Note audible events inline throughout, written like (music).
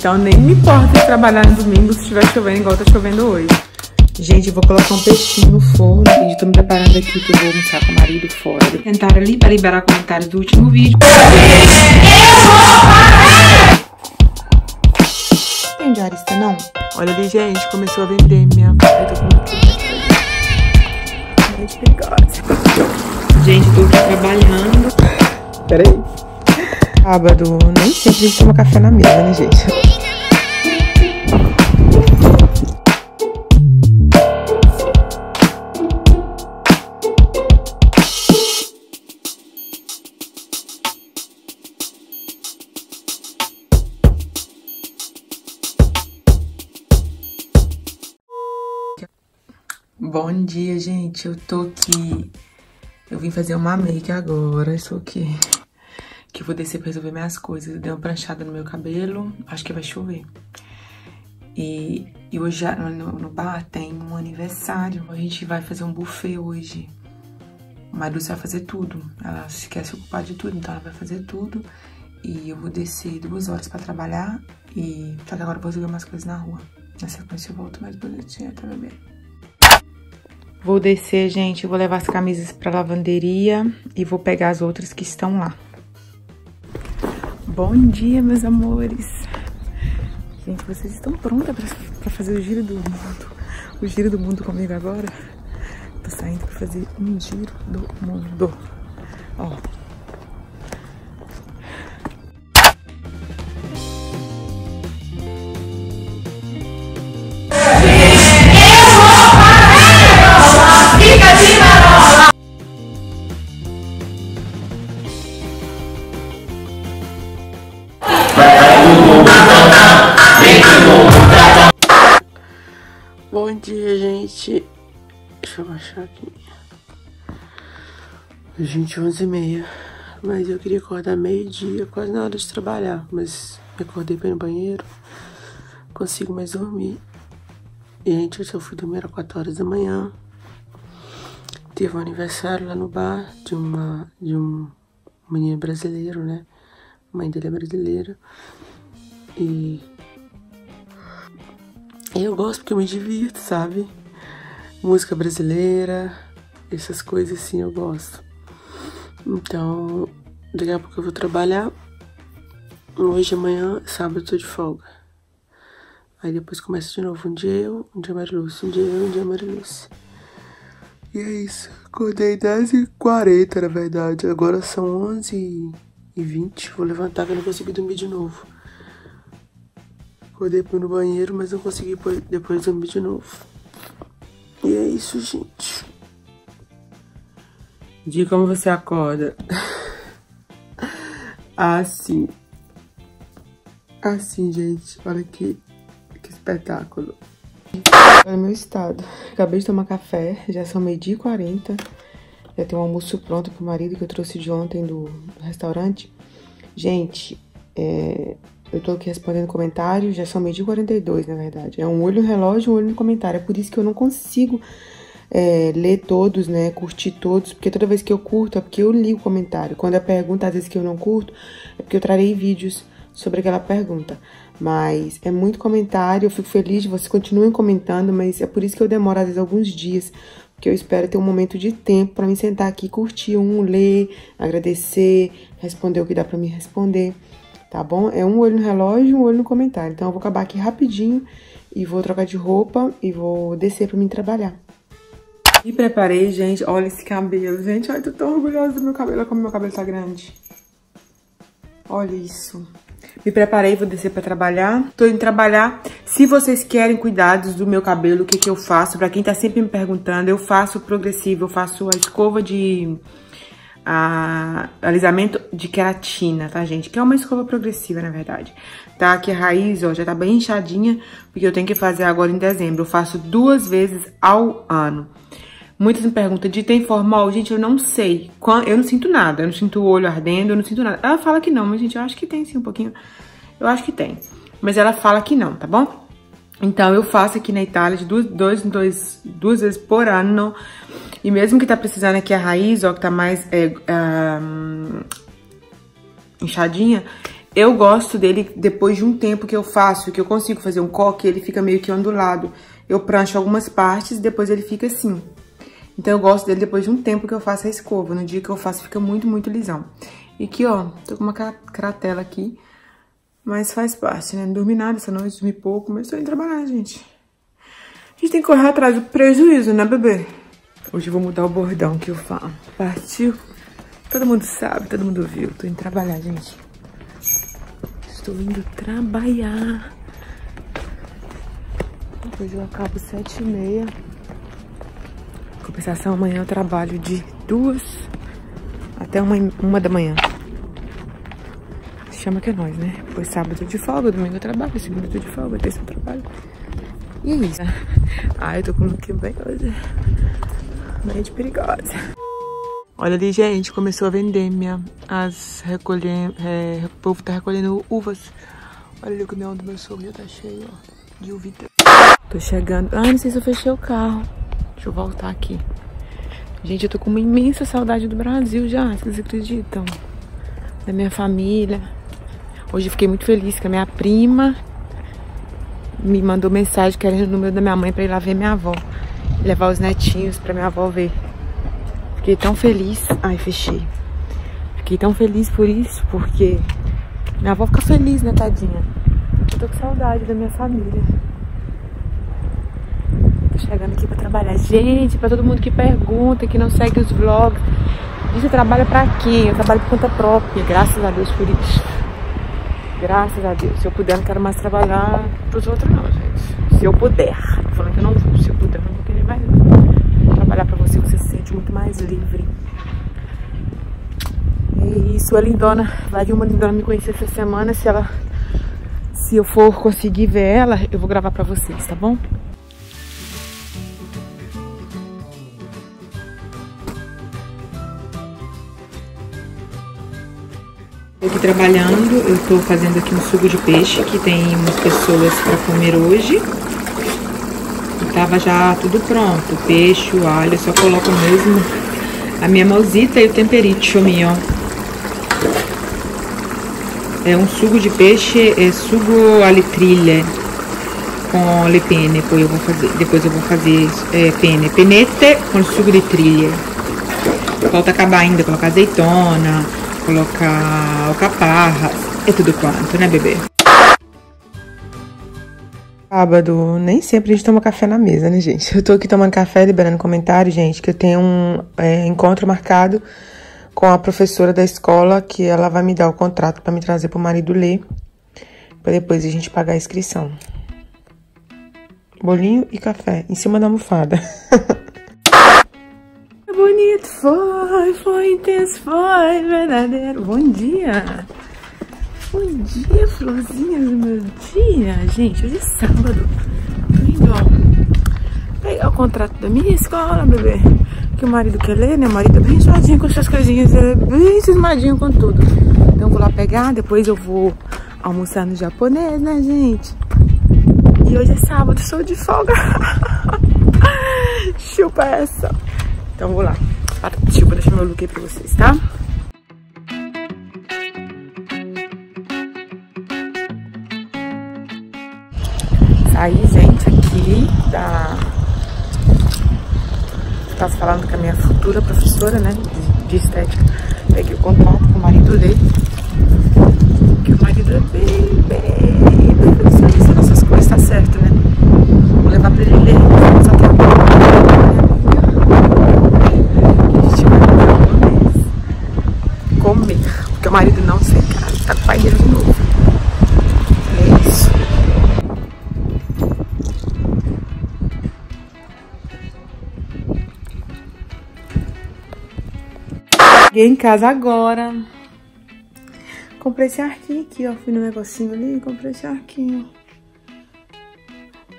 Então nem me importa trabalhar no domingo se estiver chovendo igual tá chovendo hoje. Gente, eu vou colocar um peixinho no forno. Gente, tô me preparando aqui que eu vou almoçar com o marido fora. Tentaram ali para liberar comentários do último vídeo. Tem diarista, não? Olha ali, gente, começou a vender minha... Eu tô com Gente, perigosa. Gente, tô aqui trabalhando. Peraí. Sábado, nem sempre a gente toma café na mesa, né, gente? Bom dia, gente. Eu tô aqui. Eu vim fazer uma make agora. Estou aqui. Que eu vou descer pra resolver minhas coisas. Dei uma pranchada no meu cabelo. Acho que vai chover. E, e hoje no, no bar tem um aniversário. A gente vai fazer um buffet hoje. A Marúcia vai fazer tudo. Ela quer se ocupar de tudo, então ela vai fazer tudo. E eu vou descer duas horas pra trabalhar. E só que agora eu vou resolver umas coisas na rua. Na sequência eu volto mais bonitinha pra beber. Vou descer, gente, vou levar as camisas pra lavanderia e vou pegar as outras que estão lá. Bom dia, meus amores. Gente, vocês estão prontas pra fazer o giro do mundo? O giro do mundo comigo agora? Tô saindo pra fazer um giro do mundo. Ó. Gente, Deixa eu baixar aqui. 20, 11 e meia. Mas eu queria acordar meio-dia, quase na hora de trabalhar. Mas me acordei bem no banheiro. Consigo mais dormir. E gente, eu só fui dormir era 4 horas da manhã. Teve um aniversário lá no bar de uma de um menino brasileiro, né? A mãe dele é brasileira. E eu gosto porque eu me divirto, sabe? Música brasileira, essas coisas assim eu gosto. Então, daqui a pouco eu vou trabalhar. Hoje, amanhã, sábado, eu tô de folga. Aí depois começa de novo. Um dia eu, um dia Marilúcia, um dia eu, um dia Marilúcia. E é isso. Acordei 10h40, na verdade. Agora são 11h20. Vou levantar que eu não consegui dormir de novo. Acordei no banheiro, mas não consegui depois dormir de novo. E é isso, gente. De como você acorda. assim. Assim, gente. Olha que, que espetáculo. Olha meu estado. Acabei de tomar café. Já são meio-dia e 40. Já tem um almoço pronto pro marido que eu trouxe de ontem do, do restaurante. Gente, é, eu tô aqui respondendo comentários, já são meio-dia 42, na verdade. É um olho no relógio, um olho no comentário. É por isso que eu não consigo é, ler todos, né? Curtir todos, porque toda vez que eu curto é porque eu li o comentário. Quando a pergunta, às vezes, que eu não curto, é porque eu trarei vídeos sobre aquela pergunta. Mas é muito comentário, eu fico feliz de vocês continuem comentando, mas é por isso que eu demoro, às vezes, alguns dias. Porque eu espero ter um momento de tempo para me sentar aqui, curtir um, ler, agradecer, responder o que dá para me responder tá bom? É um olho no relógio um olho no comentário. Então, eu vou acabar aqui rapidinho e vou trocar de roupa e vou descer pra mim trabalhar. E preparei, gente. Olha esse cabelo. Gente, ai, tô tão orgulhosa do meu cabelo. Olha como meu cabelo tá grande. Olha isso. Me preparei, vou descer pra trabalhar. Tô indo trabalhar. Se vocês querem cuidados do meu cabelo, o que que eu faço? Pra quem tá sempre me perguntando, eu faço progressivo. Eu faço a escova de a alisamento de queratina, tá, gente? Que é uma escova progressiva, na verdade. Tá? Que a raiz, ó, já tá bem inchadinha, porque eu tenho que fazer agora em dezembro. Eu faço duas vezes ao ano. Muitas me perguntam, de tem formal? Gente, eu não sei. Eu não sinto nada, eu não sinto o olho ardendo, eu não sinto nada. Ela fala que não, mas, gente, eu acho que tem sim um pouquinho. Eu acho que tem. Mas ela fala que não, tá bom? Então, eu faço aqui na Itália de duas, dois, dois, duas vezes por ano. E mesmo que tá precisando aqui a raiz, ó, que tá mais é, um, inchadinha, Eu gosto dele depois de um tempo que eu faço, que eu consigo fazer um coque, ele fica meio que ondulado. Eu prancho algumas partes e depois ele fica assim. Então eu gosto dele depois de um tempo que eu faço a escova. No dia que eu faço fica muito, muito lisão. E aqui, ó, tô com uma cratela aqui. Mas faz parte, né? Não dormi nada essa noite, dormi pouco, mas tô indo trabalhar, gente. A gente tem que correr atrás do prejuízo, né, bebê? Hoje eu vou mudar o bordão que eu falo. Partiu? Todo mundo sabe, todo mundo viu. Tô indo trabalhar, gente. Estou indo trabalhar. Hoje eu acabo sete e meia. Compensação, amanhã eu trabalho de duas até uma, uma da manhã. Chama que é nós, né? Pois sábado eu de folga, domingo eu trabalho, segunda eu de folga, terça eu trabalho. E é isso. Ai, eu tô com um look bem hoje. De perigosa. Olha ali, gente, começou a vender minha, as recolher, é, o povo tá recolhendo uvas. Olha ali o caminhão do meu sogro já tá cheio, ó, de uvita. Tô chegando. Ai, não sei se eu fechei o carro. Deixa eu voltar aqui. Gente, eu tô com uma imensa saudade do Brasil já, vocês acreditam? Da minha família. Hoje eu fiquei muito feliz que a minha prima me mandou mensagem querendo o número da minha mãe pra ir lá ver minha avó. Levar os netinhos pra minha avó ver. Fiquei tão feliz. Ai, fechei. Fiquei tão feliz por isso, porque minha avó fica feliz, né, tadinha? Eu tô com saudade da minha família. Tô chegando aqui pra trabalhar. Gente, pra todo mundo que pergunta, que não segue os vlogs. Você trabalha pra quem? Eu trabalho por conta própria. Graças a Deus por isso. Graças a Deus. Se eu puder, não quero mais trabalhar pros outros, não, gente. Se eu puder. Tô falando que eu não vou. Se eu puder, não vou querer mais, não. Trabalhar pra você, você se sente muito mais livre. E isso, a lindona. Vai vir uma lindona me conhecer essa semana. Se ela. Se eu for conseguir ver ela, eu vou gravar pra vocês, tá bom? Estou aqui trabalhando, eu estou fazendo aqui um suco de peixe que tem umas pessoas para comer hoje. Tava já tudo pronto, peixe, o alho, eu só coloco mesmo a minha malzita e o temperito chaumignon. É um suco de peixe, é sugo alle trilha com le pene, depois eu vou fazer, depois eu vou fazer é, pene, penete com suco de trilha. Falta acabar ainda, colocar azeitona, colocar alcaparras e tudo quanto, né, bebê? Sábado, nem sempre a gente toma café na mesa, né, gente? Eu tô aqui tomando café, liberando comentário, gente, que eu tenho um é, encontro marcado com a professora da escola, que ela vai me dar o contrato para me trazer pro marido ler, para depois a gente pagar a inscrição. Bolinho e café, em cima da almofada. (laughs) bonito foi, foi intenso, foi verdadeiro. Bom dia. Bom dia, florzinha do meu dia. Gente, hoje é sábado. Tô indo, ó, pegar o contrato da minha escola, bebê. Que o marido quer ler, né? O marido é bem enjoadinho com suas coisinhas. Ele é bem cismadinho com tudo. Então vou lá pegar, depois eu vou almoçar no japonês, né, gente? E hoje é sábado, sou de folga. (laughs) Chupa essa. Então vou lá. Vou deixar meu look aí pra vocês, tá? Da... Tava falando com a minha futura professora, né, de estética. Peguei o contato com o marido dele. Que o marido é bem, bem... Cheguei em casa agora. Comprei esse arquinho aqui, ó. Fui no negocinho ali comprei esse arquinho.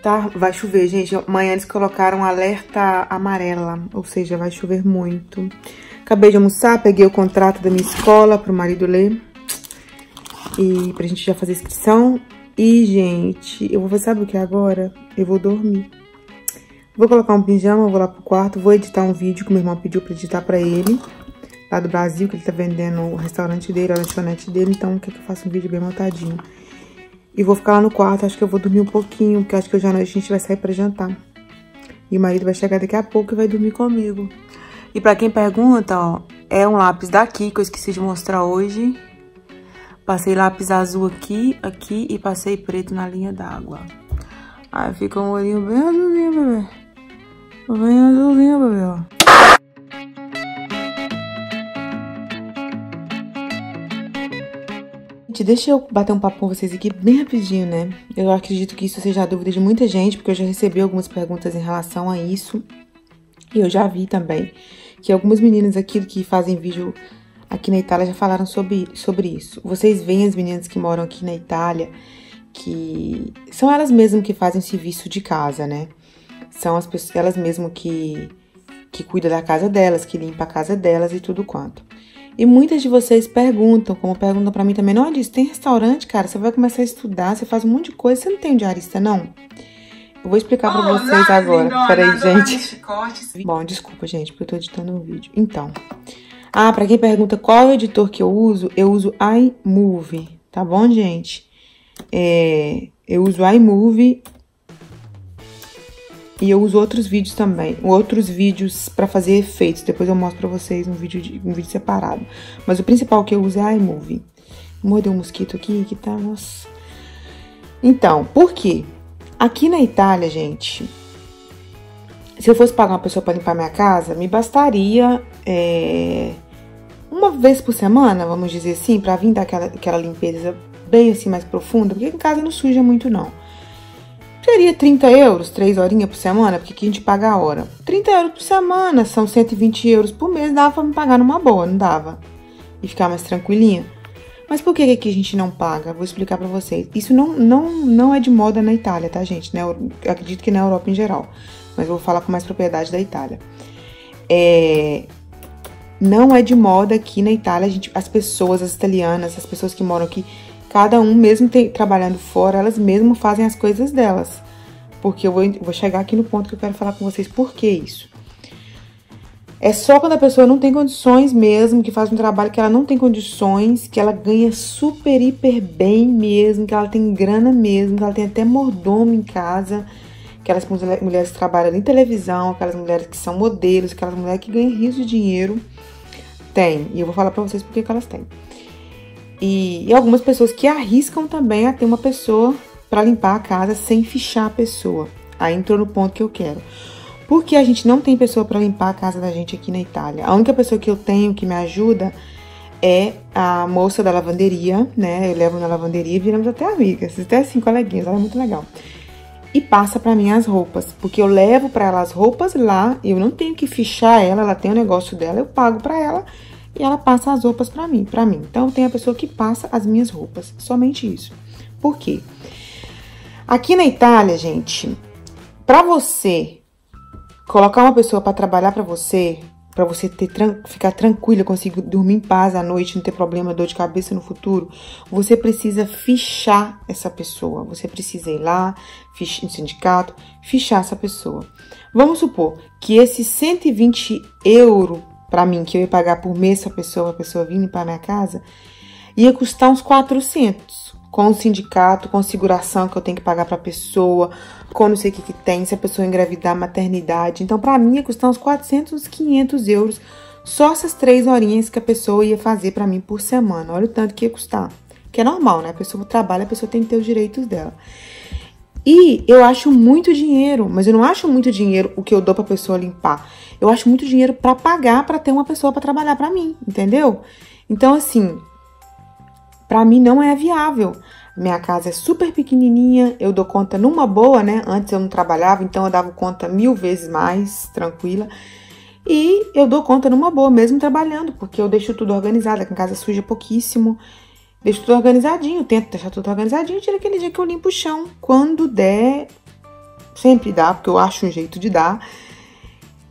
Tá, vai chover, gente. Amanhã eles colocaram alerta amarela, ou seja, vai chover muito. Acabei de almoçar, peguei o contrato da minha escola pro marido ler. E pra gente já fazer inscrição. E, gente, eu vou fazer, sabe o que é agora? Eu vou dormir. Vou colocar um pijama, vou lá pro quarto, vou editar um vídeo que meu irmão pediu pra editar pra ele. Lá do Brasil, que ele tá vendendo o restaurante dele, a lanchonete dele, então quer que eu faça um vídeo bem montadinho. E vou ficar lá no quarto, acho que eu vou dormir um pouquinho, porque acho que hoje à noite a gente vai sair pra jantar. E o marido vai chegar daqui a pouco e vai dormir comigo. E pra quem pergunta, ó, é um lápis daqui que eu esqueci de mostrar hoje. Passei lápis azul aqui, aqui e passei preto na linha d'água. Aí fica um olhinho bem azulzinho, bebê. Bem azulzinho, bebê, ó. Gente, deixa eu bater um papo com vocês aqui bem rapidinho, né? Eu acredito que isso seja a dúvida de muita gente, porque eu já recebi algumas perguntas em relação a isso. E eu já vi também que algumas meninas aqui que fazem vídeo aqui na Itália já falaram sobre, sobre isso. Vocês veem as meninas que moram aqui na Itália que são elas mesmas que fazem serviço de casa, né? São as pessoas, elas mesmas que, que cuidam da casa delas, que limpam a casa delas e tudo quanto. E muitas de vocês perguntam, como perguntam para mim também, não, diz, tem restaurante, cara, você vai começar a estudar, você faz um monte de coisa, você não tem um diarista, não? Eu vou explicar para vocês agora. Lindona, Peraí, gente. Bom, desculpa, gente, porque eu tô editando um vídeo. Então, ah, para quem pergunta qual é o editor que eu uso, eu uso iMovie, tá bom, gente? É, eu uso iMovie e eu uso outros vídeos também, outros vídeos para fazer efeitos. Depois eu mostro para vocês um vídeo, de, um vídeo separado. Mas o principal que eu uso é iMovie. Mordeu um mosquito aqui que tá, nossa. Então, por quê? Aqui na Itália, gente, se eu fosse pagar uma pessoa para limpar minha casa, me bastaria é, uma vez por semana, vamos dizer assim, para vir dar aquela, aquela limpeza bem assim mais profunda, porque em casa não suja muito não. Seria 30 euros, 3 horinhas por semana, porque aqui a gente paga a hora. 30 euros por semana, são 120 euros por mês, dava pra me pagar numa boa, não dava? E ficar mais tranquilinha. Mas por que aqui a gente não paga? Vou explicar pra vocês. Isso não, não, não é de moda na Itália, tá, gente? Eu acredito que na Europa em geral. Mas vou falar com mais propriedade da Itália. É, não é de moda aqui na Itália, gente, as pessoas, as italianas, as pessoas que moram aqui, cada um, mesmo tem, trabalhando fora, elas mesmo fazem as coisas delas. Porque eu vou, vou chegar aqui no ponto que eu quero falar com vocês por que isso. É só quando a pessoa não tem condições mesmo, que faz um trabalho que ela não tem condições, que ela ganha super, hiper bem mesmo, que ela tem grana mesmo, que ela tem até mordomo em casa, aquelas mulheres que trabalham em televisão, aquelas mulheres que são modelos, aquelas mulheres que ganham rios de dinheiro. Tem, e eu vou falar pra vocês por que elas têm. E, e algumas pessoas que arriscam também a ter uma pessoa para limpar a casa sem fichar a pessoa. Aí entrou no ponto que eu quero. Porque a gente não tem pessoa para limpar a casa da gente aqui na Itália. A única pessoa que eu tenho que me ajuda é a moça da lavanderia, né? Eu levo na lavanderia e viramos até amigas, até assim, coleguinhas, ela é muito legal. E passa para mim as roupas, porque eu levo para ela as roupas lá, eu não tenho que fichar ela, ela tem o negócio dela, eu pago para ela e ela passa as roupas para mim, para mim. Então tem a pessoa que passa as minhas roupas, somente isso. Por quê? Aqui na Itália, gente, para você colocar uma pessoa para trabalhar para você, para você ter ficar tranquila, conseguir dormir em paz à noite, não ter problema, dor de cabeça no futuro, você precisa fichar essa pessoa. Você precisa ir lá, no sindicato, fichar essa pessoa. Vamos supor que esses 120 euros para mim, que eu ia pagar por mês essa pessoa, a pessoa vir para minha casa, ia custar uns 400. Com o sindicato, com seguração que eu tenho que pagar para a pessoa, com não sei o que, que tem, se a pessoa engravidar, maternidade. Então, para mim, ia custar uns 400, uns 500 euros só essas três horinhas que a pessoa ia fazer para mim por semana. Olha o tanto que ia custar. Que é normal, né? A pessoa trabalha, a pessoa tem que ter os direitos dela. E eu acho muito dinheiro, mas eu não acho muito dinheiro o que eu dou pra pessoa limpar. Eu acho muito dinheiro para pagar para ter uma pessoa para trabalhar para mim, entendeu? Então, assim, para mim não é viável. Minha casa é super pequenininha, eu dou conta numa boa, né? Antes eu não trabalhava, então eu dava conta mil vezes mais tranquila. E eu dou conta numa boa, mesmo trabalhando, porque eu deixo tudo organizado, em casa suja pouquíssimo. Deixo tudo organizadinho, tento deixar tudo organizadinho, tira aquele dia que eu limpo o chão. Quando der, sempre dá, porque eu acho um jeito de dar.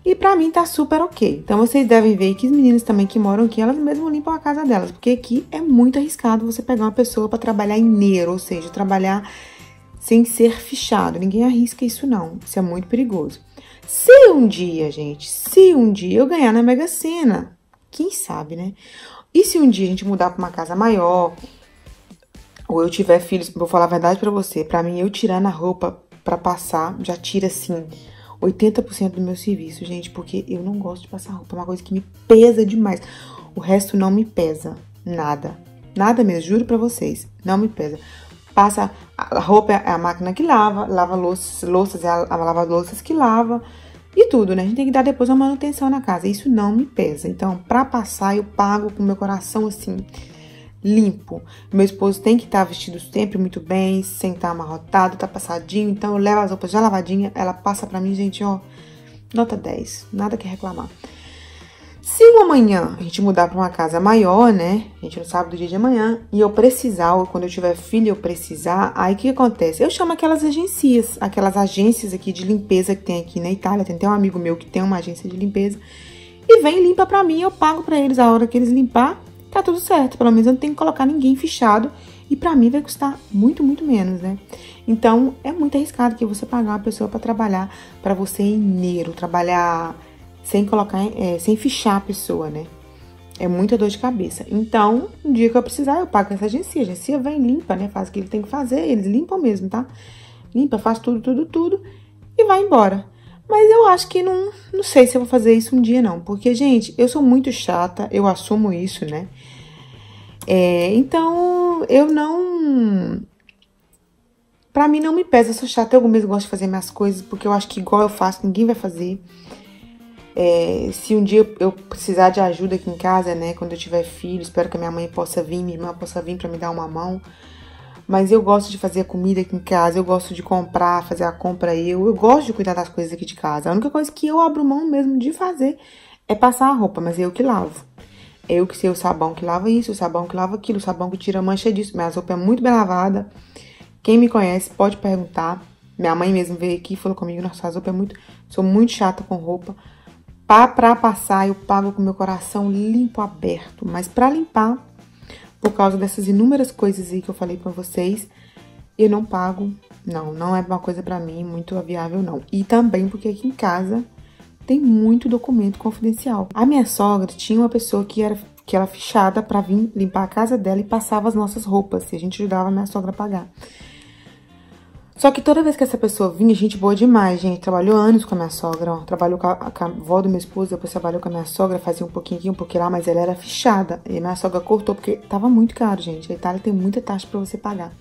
E pra mim tá super ok. Então vocês devem ver que as meninas também que moram aqui, elas mesmas limpam a casa delas. Porque aqui é muito arriscado você pegar uma pessoa para trabalhar em neiro, ou seja, trabalhar sem ser fichado. Ninguém arrisca isso não. Isso é muito perigoso. Se um dia, gente, se um dia eu ganhar na Mega Sena, Quem sabe, né? E se um dia a gente mudar pra uma casa maior, ou eu tiver filhos, vou falar a verdade para você, para mim eu tirar na roupa para passar, já tira assim 80% do meu serviço, gente, porque eu não gosto de passar roupa, é uma coisa que me pesa demais. O resto não me pesa, nada. Nada mesmo, juro para vocês, não me pesa. Passa a roupa é a máquina que lava, lava louças, louças é a, a lava louças que lava e tudo, né? A gente tem que dar depois uma manutenção na casa. Isso não me pesa. Então, para passar eu pago com meu coração assim limpo. Meu esposo tem que estar tá vestido sempre muito bem, sem estar tá amarrotado, tá passadinho. Então eu levo as roupas já lavadinha, ela passa para mim, gente, ó, nota 10, nada que reclamar. Se uma manhã a gente mudar para uma casa maior, né? A gente não sabe do dia de amanhã, e eu precisar, ou quando eu tiver filho eu precisar, aí o que acontece? Eu chamo aquelas agências, aquelas agências aqui de limpeza que tem aqui na Itália. Tem até um amigo meu que tem uma agência de limpeza. E vem limpa para mim, eu pago para eles a hora que eles limpar tá tudo certo. Pelo menos eu não tenho que colocar ninguém fichado. E para mim vai custar muito, muito menos, né? Então é muito arriscado que você pagar uma pessoa para trabalhar para você em dinheiro, trabalhar sem colocar, é, sem fichar a pessoa, né? É muita dor de cabeça. Então, um dia que eu precisar, eu pago essa agência. A agência vem limpa, né? Faz o que ele tem que fazer. Eles limpam mesmo, tá? Limpa, faz tudo, tudo, tudo e vai embora. Mas eu acho que não, não sei se eu vou fazer isso um dia, não. Porque, gente, eu sou muito chata, eu assumo isso, né? É, então, eu não. Pra mim não me pesa, eu sou chata. Eu mesmo gosto de fazer minhas coisas, porque eu acho que igual eu faço, ninguém vai fazer. É, se um dia eu precisar de ajuda aqui em casa, né? Quando eu tiver filho, espero que a minha mãe possa vir, minha irmã possa vir para me dar uma mão. Mas eu gosto de fazer a comida aqui em casa, eu gosto de comprar, fazer a compra eu. Eu gosto de cuidar das coisas aqui de casa. A única coisa que eu abro mão mesmo de fazer é passar a roupa, mas é eu que lavo. É eu que sei o sabão que lava isso, o sabão que lava aquilo, o sabão que tira mancha disso. Minha roupa é muito bem lavada. Quem me conhece pode perguntar. Minha mãe mesmo veio aqui e falou comigo, nossa, a roupa é muito... Sou muito chata com roupa. Pra passar, eu pago com meu coração limpo, aberto. Mas pra limpar, por causa dessas inúmeras coisas aí que eu falei para vocês, eu não pago. Não, não é uma coisa para mim muito viável não. E também porque aqui em casa tem muito documento confidencial. A minha sogra tinha uma pessoa que era que era fichada para vir limpar a casa dela e passava as nossas roupas, e a gente ajudava a minha sogra a pagar. Só que toda vez que essa pessoa vinha, gente boa demais, gente. Trabalhou anos com a minha sogra, ó. Trabalhou com a, com a avó do meu esposo, depois trabalhou com a minha sogra, fazia um pouquinho aqui, um pouquinho lá, mas ela era fichada. E minha sogra cortou, porque tava muito caro, gente. A Itália tem muita taxa pra você pagar.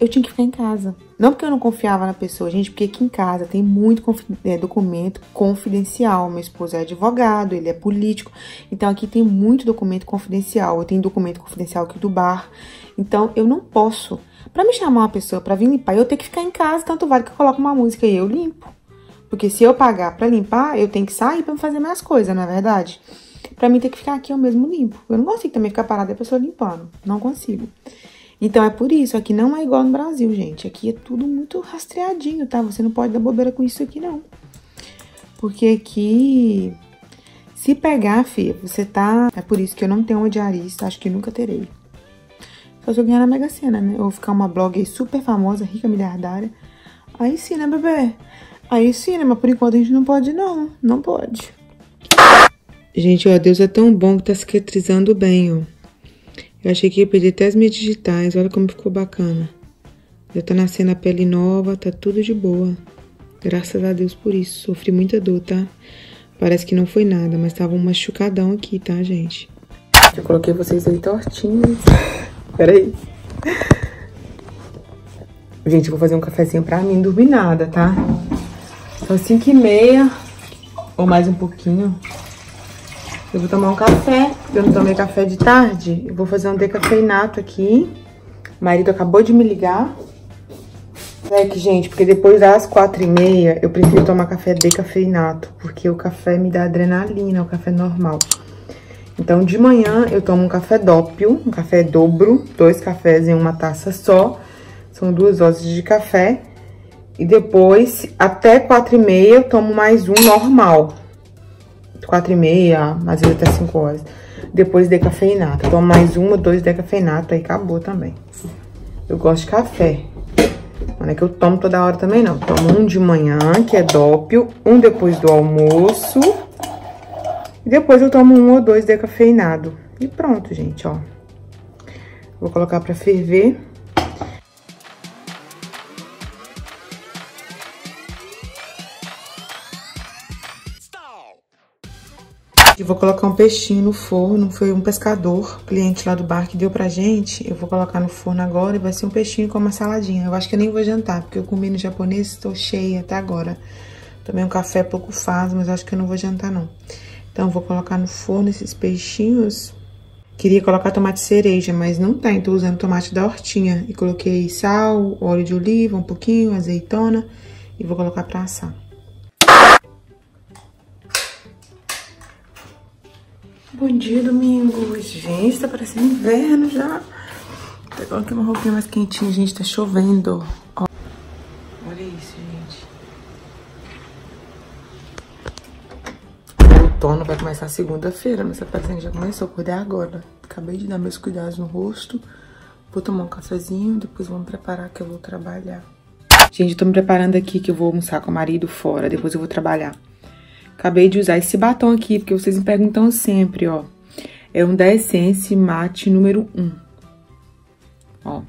Eu tinha que ficar em casa. Não porque eu não confiava na pessoa, gente, porque aqui em casa tem muito é, documento confidencial. Meu esposo é advogado, ele é político. Então aqui tem muito documento confidencial. Eu tenho documento confidencial aqui do bar. Então eu não posso Pra me chamar uma pessoa pra vir limpar, eu tenho que ficar em casa, tanto vale que eu coloco uma música e eu limpo. Porque se eu pagar pra limpar, eu tenho que sair pra fazer minhas coisas, não é verdade? Pra mim, ter que ficar aqui eu mesmo limpo. Eu não consigo também ficar parada e a pessoa limpando. Não consigo. Então, é por isso. Aqui não é igual no Brasil, gente. Aqui é tudo muito rastreadinho, tá? Você não pode dar bobeira com isso aqui, não. Porque aqui... Se pegar, filha, você tá... É por isso que eu não tenho uma diarista. Acho que nunca terei. Só se eu ganhar na Mega Sena, né? Ou ficar uma blog super famosa, rica, miliardária. Aí sim, né, bebê? Aí sim, né? Mas por enquanto a gente não pode, não. Não pode. Gente, ó, Deus é tão bom que tá cicatrizando bem, ó. Eu achei que ia perder até as minhas digitais. Olha como ficou bacana. Já tá nascendo a pele nova, tá tudo de boa. Graças a Deus por isso. Sofri muita dor, tá? Parece que não foi nada, mas tava um machucadão aqui, tá, gente? Eu coloquei vocês aí tortinhos. Peraí. Gente, eu vou fazer um cafezinho pra mim dormir nada, tá? São 5 e meia, ou mais um pouquinho. Eu vou tomar um café, eu não tomei café de tarde. Eu vou fazer um decafeinato aqui. O marido acabou de me ligar. É que, gente, porque depois das quatro e meia eu preciso tomar café decafeinato, porque o café me dá adrenalina, o café normal. Então, de manhã eu tomo um café dópio, um café dobro, dois cafés em uma taça só. São duas doses de café. E depois, até quatro e meia, eu tomo mais um normal. Quatro e meia, às vezes até cinco horas. Depois decafeinado. Tomo mais uma, dois decafeinato, aí acabou também. Eu gosto de café. Não é que eu tomo toda hora também, não. Tomo um de manhã, que é dópio. Um depois do almoço E depois eu tomo um ou dois decafeinado. E pronto, gente, ó. Vou colocar pra ferver. E vou colocar um peixinho no forno, foi um pescador, cliente lá do bar que deu pra gente. Eu vou colocar no forno agora e vai ser um peixinho com uma saladinha. Eu acho que eu nem vou jantar, porque eu comi no japonês, estou cheia até agora. Também um café pouco faz, mas acho que eu não vou jantar não. Então, vou colocar no forno esses peixinhos. Queria colocar tomate cereja, mas não tem. Tô usando tomate da hortinha. E coloquei sal, óleo de oliva, um pouquinho, azeitona. E vou colocar pra assar. Bom dia, domingo. Gente, tá parecendo inverno já. Até coloquei uma roupinha mais quentinha, gente. Tá chovendo. Ó. Olha isso, gente. Outono vai começar segunda-feira, mas parecendo que já começou a acordar agora. Acabei de dar meus cuidados no rosto. Vou tomar um cafezinho, depois vamos preparar que eu vou trabalhar. Gente, eu tô me preparando aqui que eu vou almoçar com o marido fora, depois eu vou trabalhar. Acabei de usar esse batom aqui, porque vocês me perguntam sempre, ó. É um da Essence Matte número 1. Ó.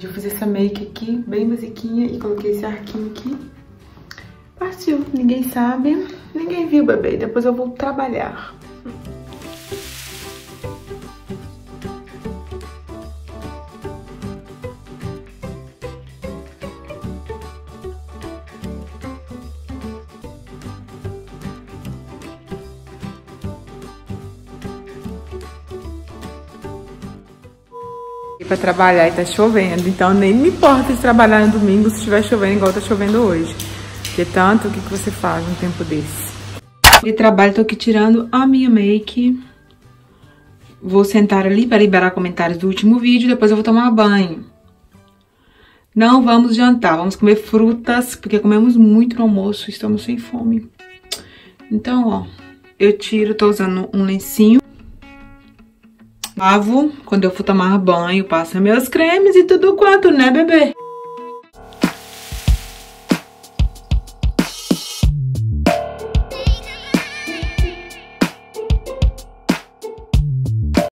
Eu fiz essa make aqui, bem basiquinha, e coloquei esse arquinho aqui. Partiu, ninguém sabe, ninguém viu, bebê. Depois eu vou trabalhar. para trabalhar e tá chovendo, então nem me importa se trabalhar no domingo se estiver chovendo igual tá chovendo hoje. Porque tanto, o que, que você faz num tempo desse? De trabalho, tô aqui tirando a minha make. Vou sentar ali para liberar comentários do último vídeo, depois eu vou tomar banho. Não vamos jantar, vamos comer frutas, porque comemos muito no almoço, estamos sem fome. Então, ó, eu tiro, tô usando um lencinho. Lavo, quando eu for tomar banho, passo meus cremes e tudo quanto, né, bebê?